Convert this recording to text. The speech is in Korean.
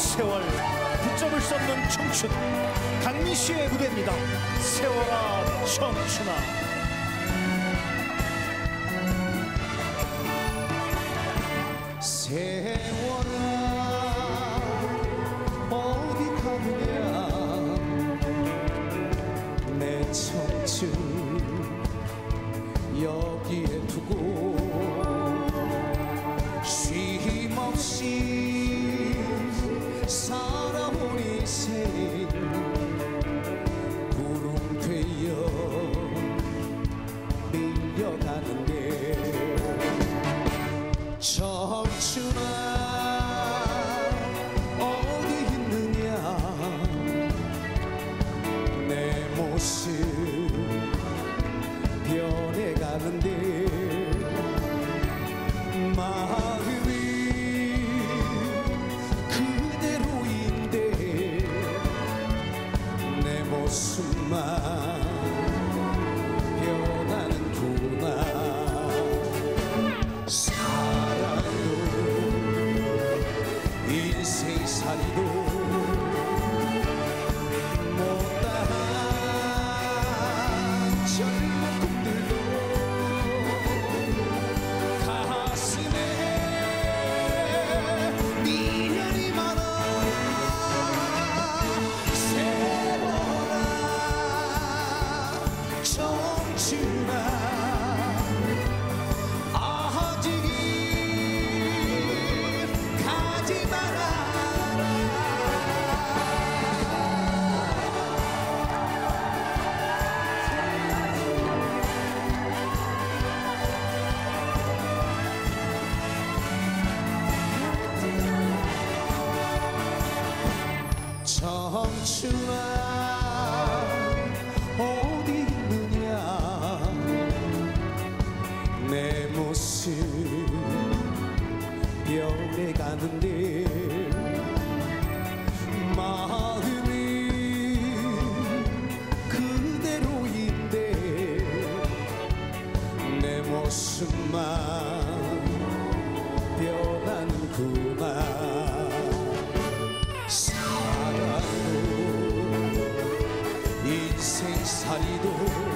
세월 붙잡을 수 없는 청춘 강민 씨의 무대입니다. 세월아 청춘아. 세 변해가는데 on tonight. 생사리도